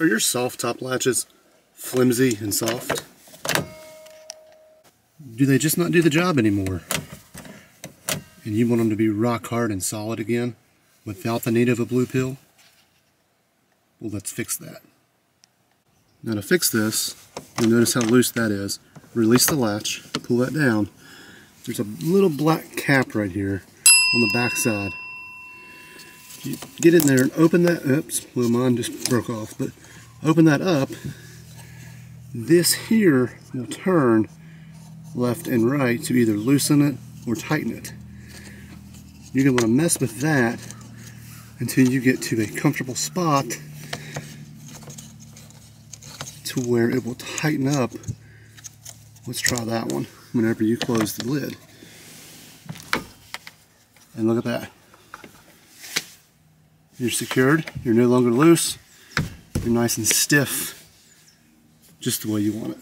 Are your soft top latches flimsy and soft? Do they just not do the job anymore? And you want them to be rock hard and solid again without the need of a blue pill? Well, let's fix that. Now to fix this, you'll notice how loose that is. Release the latch, pull that down. There's a little black cap right here on the back side. You get in there and open that, oops, well mine just broke off, but open that up. This here will turn left and right to either loosen it or tighten it. You're going to want to mess with that until you get to a comfortable spot to where it will tighten up. Let's try that one whenever you close the lid. And look at that. You're secured, you're no longer loose, you're nice and stiff, just the way you want it.